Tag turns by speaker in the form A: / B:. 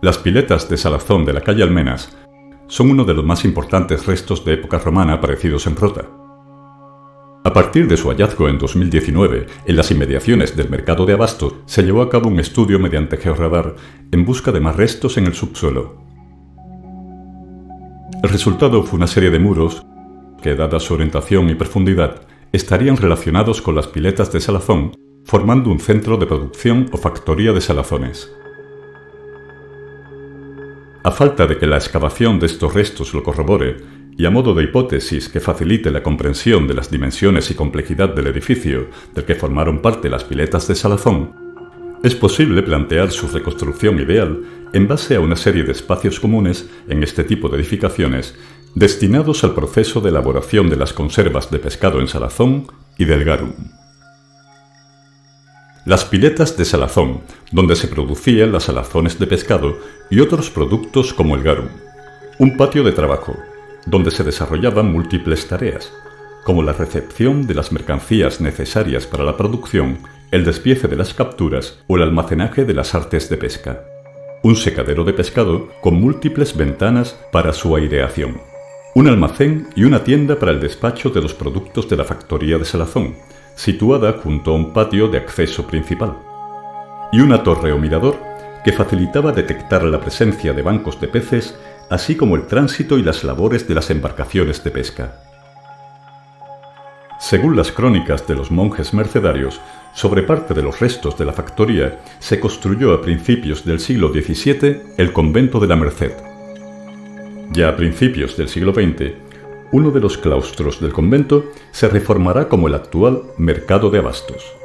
A: Las piletas de Salazón de la calle Almenas son uno de los más importantes restos de época romana aparecidos en Rota. A partir de su hallazgo en 2019, en las inmediaciones del mercado de Abasto, se llevó a cabo un estudio mediante georradar en busca de más restos en el subsuelo. El resultado fue una serie de muros que, dada su orientación y profundidad, estarían relacionados con las piletas de Salazón, formando un centro de producción o factoría de salazones. A falta de que la excavación de estos restos lo corrobore, y a modo de hipótesis que facilite la comprensión de las dimensiones y complejidad del edificio del que formaron parte las piletas de Salazón, es posible plantear su reconstrucción ideal en base a una serie de espacios comunes en este tipo de edificaciones destinados al proceso de elaboración de las conservas de pescado en salazón y del garum. Las piletas de salazón, donde se producían las salazones de pescado y otros productos como el garum. Un patio de trabajo, donde se desarrollaban múltiples tareas, como la recepción de las mercancías necesarias para la producción, el despiece de las capturas o el almacenaje de las artes de pesca. Un secadero de pescado con múltiples ventanas para su aireación un almacén y una tienda para el despacho de los productos de la factoría de Salazón, situada junto a un patio de acceso principal, y una torre o mirador que facilitaba detectar la presencia de bancos de peces, así como el tránsito y las labores de las embarcaciones de pesca. Según las crónicas de los monjes mercedarios, sobre parte de los restos de la factoría se construyó a principios del siglo XVII el convento de la Merced, ya a principios del siglo XX, uno de los claustros del convento se reformará como el actual Mercado de Abastos.